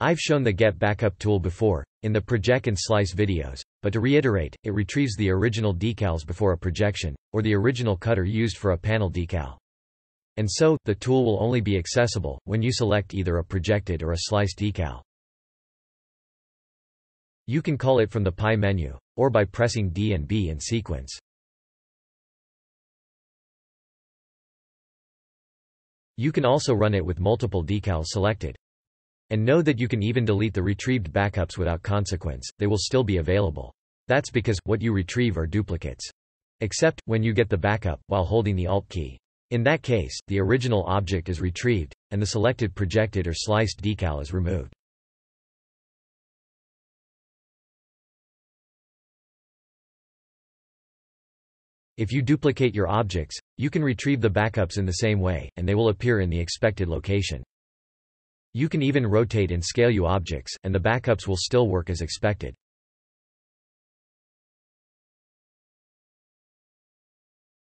I've shown the Get Backup tool before, in the project and slice videos, but to reiterate, it retrieves the original decals before a projection, or the original cutter used for a panel decal. And so, the tool will only be accessible, when you select either a projected or a slice decal. You can call it from the Pie menu, or by pressing D and B in sequence. You can also run it with multiple decals selected. And know that you can even delete the retrieved backups without consequence, they will still be available. That's because, what you retrieve are duplicates. Except, when you get the backup, while holding the Alt key. In that case, the original object is retrieved, and the selected projected or sliced decal is removed. If you duplicate your objects, you can retrieve the backups in the same way, and they will appear in the expected location. You can even rotate and scale you objects, and the backups will still work as expected.